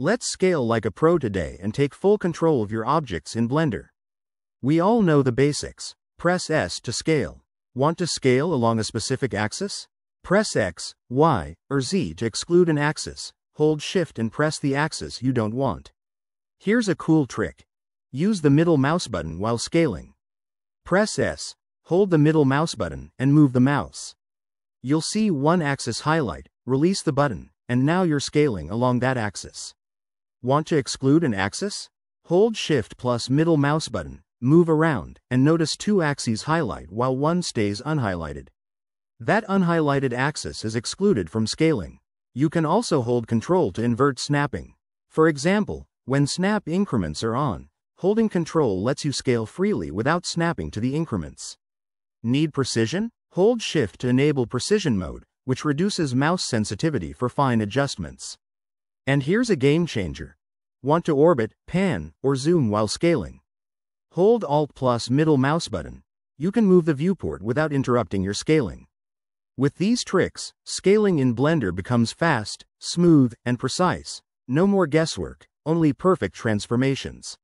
Let's scale like a pro today and take full control of your objects in Blender. We all know the basics. Press S to scale. Want to scale along a specific axis? Press X, Y, or Z to exclude an axis. Hold Shift and press the axis you don't want. Here's a cool trick. Use the middle mouse button while scaling. Press S, hold the middle mouse button, and move the mouse. You'll see one axis highlight, release the button, and now you're scaling along that axis. Want to exclude an axis? Hold Shift plus middle mouse button, move around, and notice two axes highlight while one stays unhighlighted. That unhighlighted axis is excluded from scaling. You can also hold Control to invert snapping. For example, when snap increments are on, holding Control lets you scale freely without snapping to the increments. Need precision? Hold Shift to enable precision mode, which reduces mouse sensitivity for fine adjustments. And here's a game changer. Want to orbit, pan, or zoom while scaling? Hold Alt plus middle mouse button. You can move the viewport without interrupting your scaling. With these tricks, scaling in Blender becomes fast, smooth, and precise. No more guesswork, only perfect transformations.